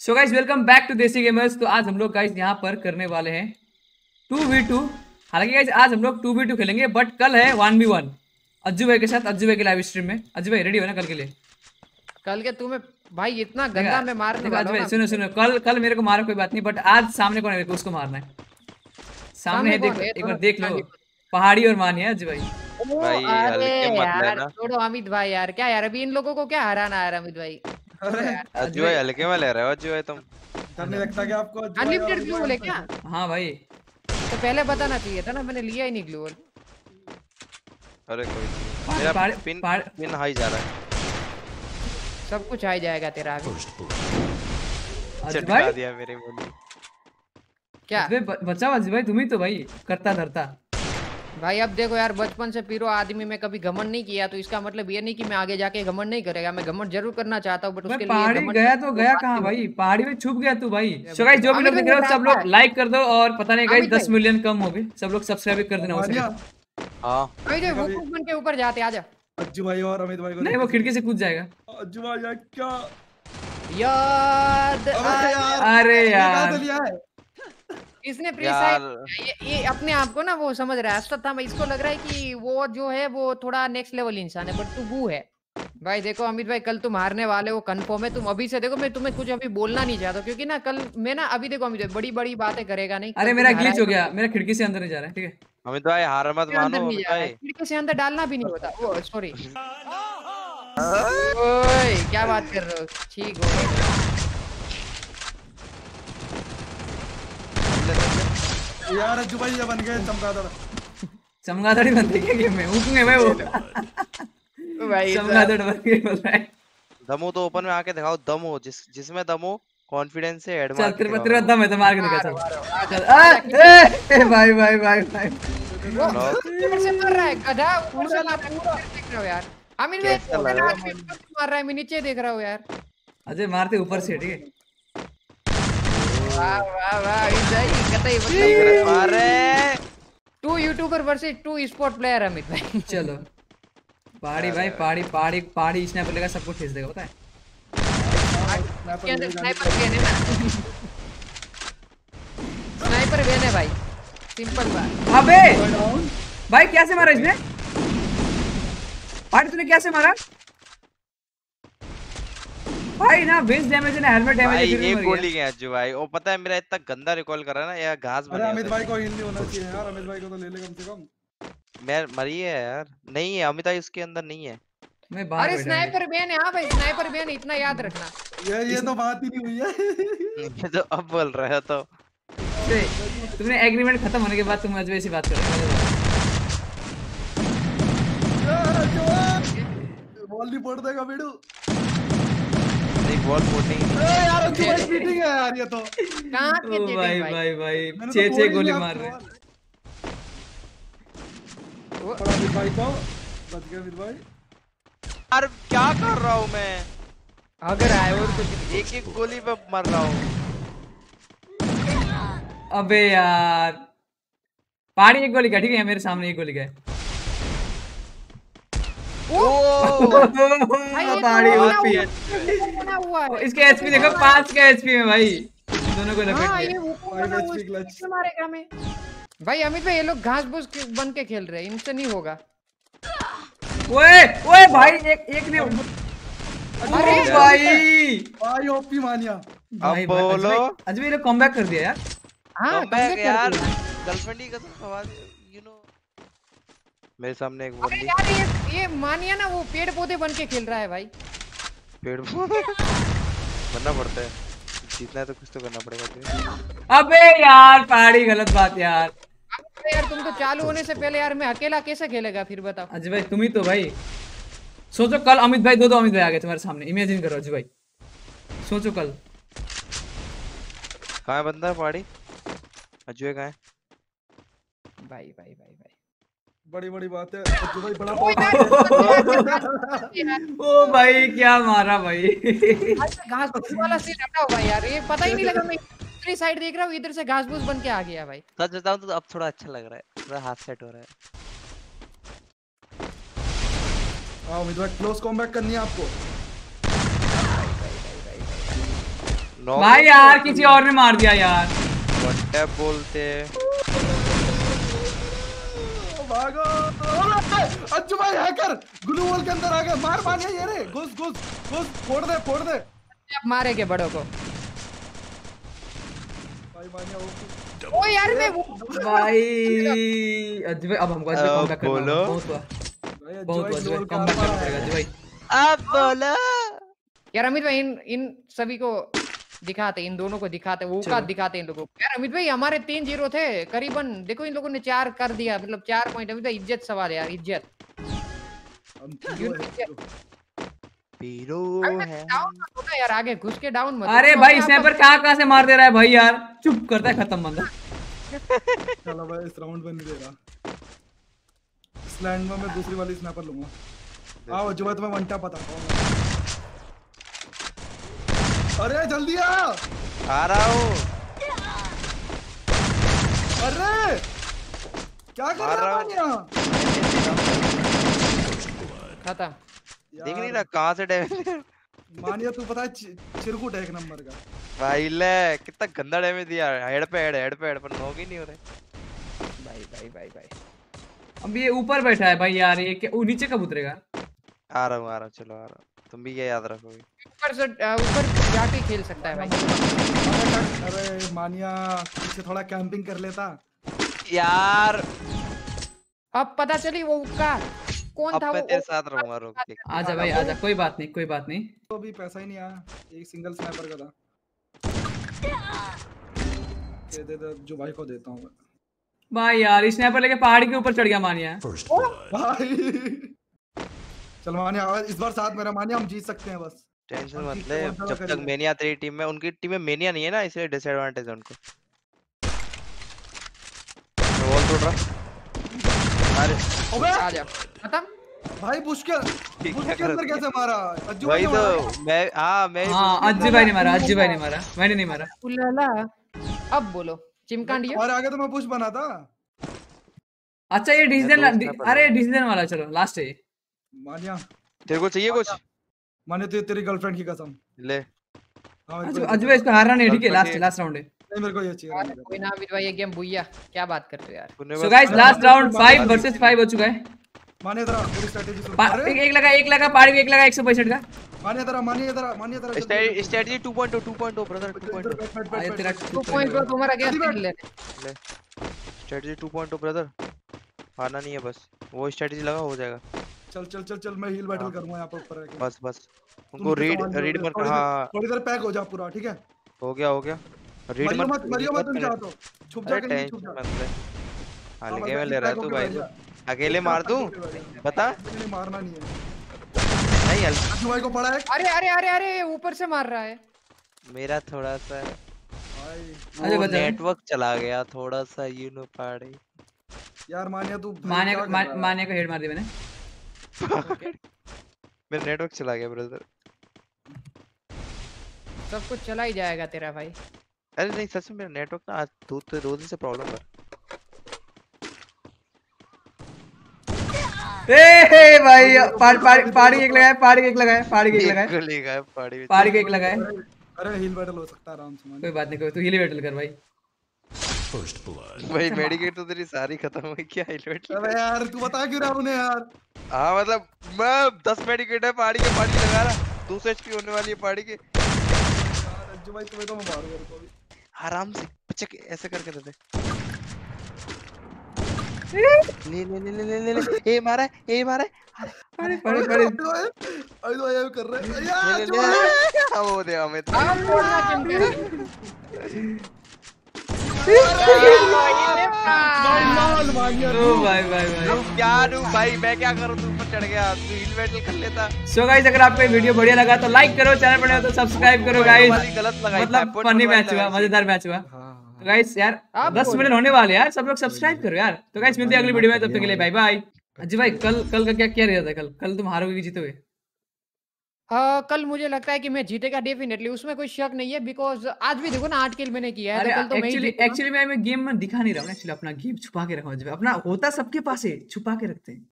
So guys welcome back to Desi gamers तो आज हम लोग गाइज़ यहाँ पर करने वाले हैं टू वी टू हालाँकि गाइज़ आज हम लोग टू वी टू खेलेंगे बट कल है वन बी वन अज्जू भाई के साथ अज्जू भाई के लाइव स्ट्रीम में। अज्जू भाई रेडी हो ना कल के लिए? कल के तुम्हें भाई इतना गंदा मैं मारने वाला अज्जू भाई सुनो सुनो। कल कल मेरे को मारो कोई बात नहीं बट आज सामने कौन है? को उसको मारना है। सामने है देखो एक बार देख लो। पहाड़ी और मानी है अज्जू भाई। भाई, अरे हल्के मत यार लेना। छोड़ो अमित भाई यार क्या यार अभी इन लोगों को क्या हराना है अमित भाई? अज्जू भाई हल्के में ले रहे हो? अज्जू भाई तुम। डर नहीं लगता क्या आपको अनलिमिटेड ग्लू है भाई क्या? हाँ भाई। तो पहले बताना चाहिए था ना मैंने लिया ही नहीं ग्लू अरे कोई मेरा पिन पिन हाई जा रहा है। सब कुछ आ जाएगा तेरा अभी। अज्जू चटका भाई। दिया मेरे मुँह क्या? अबे ब- बचाओ अज्जू भाई तुम ही तो भाई करता धरता। भाई अब देखो यार बचपन से पीरो आदमी में कभी घमंड नहीं किया तो इसका मतलब ये नहीं कि मैं आगे जाके घमंड नहीं करेगा। मैं घमंड ज़रूर करना चाहता हूँ बट उसके पहाड़ी गया तो गया कहाँ भाई? पहाड़ी में छुप गया तू भाई। सो गाइस जो भी लोग देख रहे हो सब लोग लाइक कर दो और पता नहीं गाइस 10 मिलियन कम हो गए सब लोग सब्सक्राइब कर देना उसे। हाँ। वो के ऊपर जाते आजा। अज्जू भाई और अमित भाई को नहीं वो खिड़की से कूद जाएगा। अज्जू भाई यार क्या? याद अरे यार। इसने ये, ये अपने आप को ना वो समझ रहा है। असद था इसको लग रहा है कि वो जो है वो थोड़ा नेक्स्ट लेवल इंसान है बट तू वो है। भाई देखो अमित भाई कल तुम हारने वाले हो कंफर्म है। तुम अभी से देखो मैं तुम्हें कुछ अभी बोलना नहीं चाहता क्योंकि ना कल मैं ना अभी देखो अमित भाई बड़ी बड़ी बातें करेगा नहीं। अरे मेरा ग्लिच हो गया मेरा खिड़की से अंदर नहीं जा रहा है ठीक है? अमित भाई हार मत खिड़की से अंदर मानो खिड़की से अंदर डालना भी नहीं होता वो सॉरी ओए क्या बात कर रहे हो? ठीक हो यार अज्जू भाई ये बन गए चमगादड़। चमगादड़ बनते क्या गेम में? ऊपर भाई वो। भाई चमगादड़ बन गए है दमो तो ओपन में आके दिखाओ दमो जिस जिसमें दमो कॉन्फिडेंस से हेड चल मार तेरे तेरे दम है तो मार के दिखा चल। चल ए, ए, भाई भाई भाई भाई। ऊपर से मार रहा है गधा ऊपर से मार रहा है देख रहा हूँ यार। अमीन मैं है? मार रहा है? मैं नीचे देख रहा हूँ यार। अजय मारते ऊपर से ठीक है? वाह वाह वाह विजय कतई बताइए अरे। Two YouTuber versus two sport player Amit भाई। चलो। पहाड़ी भाई पहाड़ी पहाड़ी पहाड़ी लेगा सबको ठेस देगा पता है? स्नाइपर है है भाई। सिंपल बात। अबे! भाई कैसे मारा इसने? पहाड़ी तूने कैसे मारा? भाई ना बेस डैमेज है ना हेलमेट डैमेज है भाई एक गोली गया अज्जू भाई। वो पता है मेरा इतना गंदा रिकॉल कर रहा है ना यार घास बन गया अमित भाई को हिल नहीं होना चाहिए यार अमित भाई को तो ले ले कम से कम। मैं मरी है यार। नहीं है अमित भाई उसके अंदर नहीं है। मैं बाहर अरे स्नाइपर वेन है हाँ भाई स्नाइपर वेन इतना याद रखना। ये ये तो बात ही नहीं हुई है। ये तो अब बोल रहा है तो। तुमने एग्रीमेंट खत्म होने के बाद तुम अजय से बात कर रहे हो। बॉल नहीं फोड़ देगा बेडू। बॉल फोड़ने ही। यार अज्जू भाई चीटिंग है यार ये तो। कहाँ के cheating भाई भाई? भाई मैंने छह तो छह गोली मार रहे वो- पड़ा अमित भाई को। बच गए अमित भाई। यार क्या कर रहा हूँ मैं? अगर आए और कुछ एक एक गोली पे मर रहा हूँ। अबे यार। पहाड़ी एक गोली का ठीक है? मेरे सामने एक गोली का भाई ये तो है है इसके एचपी देखो पाँच का एचपी में भाई। दोनों को लपेट हाँ भाई अमित भाई ये लोग घास फूस बन के खेल रहे हैं। इनसे नहीं होगा। ओए ओए भाई एक एक ने अरे भाई। भाई ओपी मानिया। भाई अब बोलो। अजय अजय ने कमबैक कर दिया यार। हाँ कर यार। गर्लफ्रेंड ही आवाज़ यू नो मेरे सामने एक अरे बंदी। यार ये ये मानिया ना वो पेड़ पौधे बन के खेल रहा है भाई। पेड़ बनना पड़ता है। जीतना है तो कुछ तो करना पड़ेगा तुझे अबे यार पहाड़ी गलत बात यार। अबे यार तुम तो चालू होने से पहले यार मैं अकेला कैसे खेलेगा फिर बताओ। अजय भाई तुम ही तो भाई। सोचो कल अमित भाई दो दो अमित भाई आ गए तुम्हारे सामने। इमेजिन करो अजय भाई। सोचो कल। कहाँ है बंदा पहाड़ी? अजय कहाँ है? भाई भाई भाई भाई। बड़ी बड़ी बात है अज्जू भाई बड़ा ओ ओ भाई क्या मारा भाई। घास फूस वाला सीन हटा हुआ है यार ये पता ही नहीं लगा मैं दूसरी साइड देख रहा हूँ इधर से घास फूस बन के आ गया भाई। सच बताऊँ तो अब थोड़ा अच्छा लग रहा है थोड़ा हाथ सेट हो रहा है। हाँ अमित क्लोज कॉम्बैक करनी है आपको। भाई यार किसी और ने मार दिया यार। वन टैप बोलते हैं भागो अच्छू भाई हैकर ग्लू वॉल के अंदर आ गए। मार मार ये रे। घुस घुस घुस। फोड़ दे फोड़ दे। अब मारेंगे बड़ों को। भाई मानिया वो ओ यार मैं वो भाई अजय अब हमको अजय अब कॉम्बैक करना बोलो। बहुत हुआ। बहुत हुआ अजय का कॉम्बैक करना पड़ेगा अजय भाई अब बोलो। यार अमित भाई इन इन सभी को दिखाते इन दोनों को दिखाते वो का। दिखाते इन लोगों को। यार अमित भाई हमारे तीन ज़ीरो थे करीबन देखो इन लोगों ने चार कर दिया मतलब चार पॉइंट अमित भाई इज़्ज़त सवाल यार इज़्ज़त। यार आगे घुस के डाउन मत अरे भाई कहाँ कहाँ से मार दे रहा है भाई यार? चुप करता है खत्म बंदा। चलो भाई इस राउंड में नहीं दे रहा। इस लैंड में मैं दूसरी वाली स्नैपर लूँगा। आओ तुम्हें वन टैप बताता हूँ। अरे जल्दी आ। आ रहा हूँ। अरे! क्या कर रहा है हूँ। मानिया खत्म। देख नहीं रहा कहाँ से डैमेज मानिया तू पता है चिरकुट है एक नंबर का। भाई ले कितना गंदा डैमेज दिया। हेड पे हेड हेड पे हेड पर नॉक ही नहीं हो रहे। भाई भाई भाई भाई। अब ये ऊपर बैठा है भाई यार ये क्या वो नीचे कब उतरेगा? आ रहा हूँ आ रहा हूँ। चलो आ रहा हूँ। तुम भी ये याद रखोगे। ऊपर से ऊपर जाके खेल सकता है भाई। अरे मानिया पीछे थोड़ा कैंपिंग कर लेता। यार। अब पता चली वो का कौन था वो? तेरे साथ रहूँगा रुक के। आजा भाई आजा कोई बात नहीं कोई बात नहीं। तो अभी पैसा ही नहीं आया एक सिंगल स्नाइपर का था। दे दे दे जो भाई को देता हूँ मैं। भाई यार स्नैपर लेके पहाड़ी के ऊपर चढ़ गया मानिया। भाई। चल मानिया इस बार साथ मेरा मानिया हम जीत सकते हैं बस। टेंशन मत ले जब तक मेनिया तेरी टीम में उनकी टीम में मेनिया नहीं है ना इसलिए डिसएडवांटेज है उनको। वॉल तोड़ रहा। अरे। अबे आ जा। खत्म। भाई बुश के बुश के अंदर कैसे मारा? अज्जू भाई तो मैं हाँ मैं हाँ अज्जू भाई ने मारा अज्जू भाई ने मारा मैंने नहीं मारा। उलाला अब बोलो चिमकांडियो और आगे तो मैं बुश बना था। अच्छा ये डिसीज़न अरे डिसीज़न वाला चलो लास्ट है। मानिया। तेरे को चाहिए कुछ? मानिया ते, तेरी गर्लफ्रेंड की कसम। ले। हाँ भाई इसको हारना नहीं ठीक है लास्ट लास्ट राउंड है। नहीं मेरे को ये चाहिए कोई ना अमित भाई ये गेम बुइया क्या बात कर रहे हो यार। So guys last round 5 versus 5 हो चुका है। मानिया जरा पूरी स्ट्रेटजी सुन। पा- अरे। एक एक लगा एक लगा में एक लगा 165 का। मानिया जरा मानिया जरा मानिया जरा स्ट्रेटजी स्ट्रेटजी 2.0 2.0 ब्रदर 2.0 आया तेरा टू पॉइंट को तुम्हारा गैस जल्दी ले। ले स्ट्रेटजी 2.0 ब्रदर हारना नहीं है बस। वो स्ट्रेटजी लगा हो जाएगा। चल चल चल चल मैं हील बैटल करूँगा यहाँ पर ऊपर आके। बस बस। उनको रीड रीड देर- हाँ। थोड़ी देर पैक हो जा पूरा ठीक है? हो गया हो गया। रीड मत मत मरियो मत तुम तो छुप जा कहीं छुप जा। मत ले। हाँ, हल्के बस में ले रहा है तू भाई। अकेले मार दूँ? बता। नहीं मारना नहीं है। नहीं हल्का भाई को पड़ा है? अरे अरे अरे अरे ऊपर से मार रहा है। मेरा थोड़ा सा भाई अरे नेटवर्क चला गया थोड़ा सा यू नो पाड़े यार मानिया तू मानिया को है? मानिया को हेड मार दी मैंने। मेरा नेटवर्क चला गया ब्रदर सब कुछ चला ही जाएगा तेरा भाई। अरे नहीं सच में मेरा नेटवर्क ना आज दो तो दो दिन से प्रॉब्लम है। ए हे भाई पहाड़ी पहाड़ी पहाड़ी एक लगाए पहाड़ी एक लगाए पहाड़ी एक लगाए। बिल्कुल ही गायब पहाड़ी में पहाड़ी के एक लगाए। अरे अरे हील बैटल हो सकता है आराम से कोई बात नहीं कोई तू हिली बैटल कर भाई। भाई मेडिकेट तो तेरी सारी खत्म हुई क्या हेलमेट अबे यार तू बता क्यों रहा उन्हें यार हाँ मतलब मैं दस मेडिकेट है पहाड़ी के पहाड़ी लगा रहा दो सौ एचपी होने वाली है पहाड़ी के यार अज्जू भाई तुम्हें तो मैं मारूँगा रुको अभी आराम से पचक ऐसे करके दे दे ले ले ले ले ले ले ले ए मारा है ए मारा है पहाड़ी पहाड़ी पहाड़ी अज्जू भाई अज्जू कर रहे हैं यार ले ले ले हाँ, वो दे हमें तो बोलना चिमटे सो गाइस अगर आपको ये वीडियो बढ़िया लगा तो लाइक करो चैनल पर नए हो तो सब्सक्राइब करो गाइस गलत लगाई मतलब फनी मैच हुआ मज़ेदार मैच हुआ। तो गाइस यार दस। मिनट होने वाले यार सब लोग सब्सक्राइब करो यार। तो गाइस मिलते हैं अगली वीडियो में तब तक के लिए बाय बाय अजय भाई कल कल का क्या क्या रहता है कल कल तुम हारोगे कि जीतोगे? हाँ कल मुझे लगता है कि मैं जीतेगा डेफिनेटली उसमें कोई शक नहीं है बिकॉज़ आज भी देखो ना आठ किल मैंने किया है अरे तो कल तो मैं ही एक्चुअली जीतूँगा। एक्चुअली मैं मैं गेम में दिखा नहीं रहा हूँ एक्चुअली अपना गेम छुपा के रखा हूँ अपना होता सबके पास है छुपा के रखते हैं